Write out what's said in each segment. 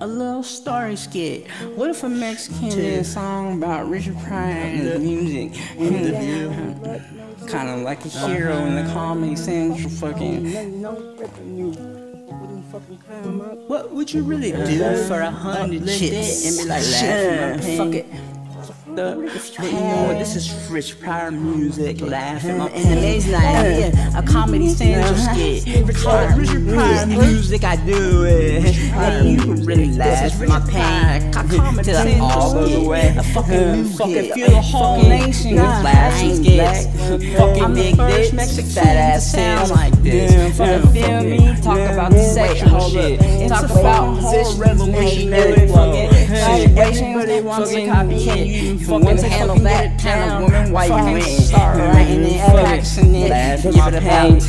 a little story skit. What if a Mexican did a song about Richard Pryor and his music? kind of like a hero in the comedy central fucking. What would you really do for a hundred chicks and be like, laughing, fuck it? But you know what? This is Rich Pryor music, laughing my And the ladies like, yeah, a comedy central skit. Richard Pryor music, I do it. And you can really laugh my pain. Till I all goes away. I fucking, fucking feel the whole nation laughing skits. Fucking big dicks, fat ass sound like this. Fucking feel me? Talk about the sexual shit. Talk about whole revolutionary fucking situation. Fucking copy. Can you fucking handle that kind of woman? Why you ain't start writing it, practicing it, give it a pain.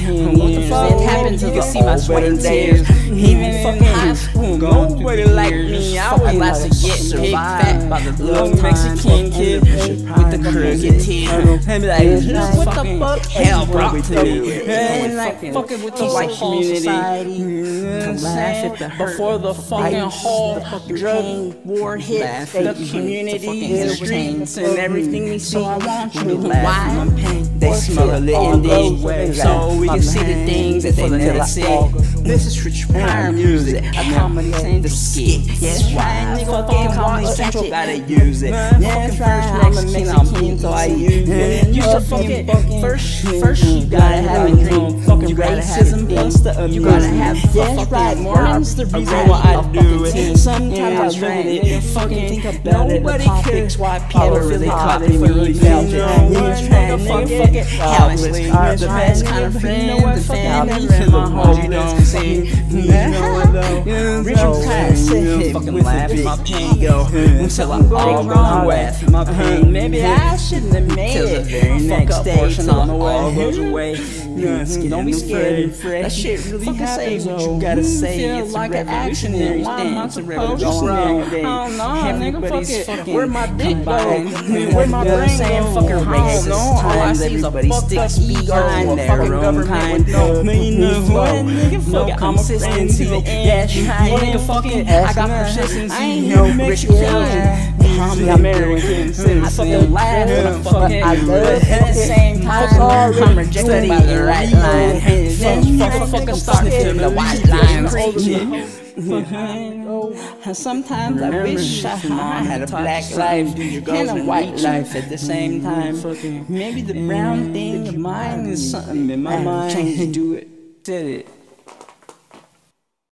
You can see my sweat and tears. Even fucking high school, nobody like me. I was last to get survived by the little Mexican kid with the crooked teeth. And be like, what the fuck hell brought to you? And like fucking with the white community. Laugh at the hurt. before the fucking whole drug war hit the community, the streets, and everything mm. we see. I want you to why they smuggle it in these so we can see the things that they never see. This is Rich Pryor music, a comedy saying the skit. Yes, right, nigga, fucking comedy central gotta use it. Yes, right, I'm a Mexican, so I use it. You should fucking first, first you gotta have a dream. Racism plus the you gotta have fucking right. Morning's the reason why I do it. Sometimes I really fucking think about it. Nobody cares why people really caught it felt it. You was trying to fucking. The best kind of friend, the family in my heart. You don't see. You know what though? Richard Pryor said, fucking laugh at my pain go until I all run away. My uh-huh. pain. Maybe I shouldn't have made it. the very next day, on the way. All goes away. Don't be scared. That shit really happens. What you gotta say. It's like an revolutionary thing. It's a revolutionary thing. I don't know, nigga. Fuck it. Where my dick go? Where my brain go? Fucking racist. No, all I see is a fucked up behind their own kind. No, what? Nigga, no consistency. Yeah, try nigga. Fucking, I got persistence. I ain't no Mexican. I'm American. I fucking laugh and I fucking I love at the same time. I'm rejected by the right line. Then fucking start to the white lines. Mm-hmm. And sometimes I wish I had a black life and a white life at the same mm-hmm. time. Maybe the brown thing of mine is something in my mind. Change do it. Did it.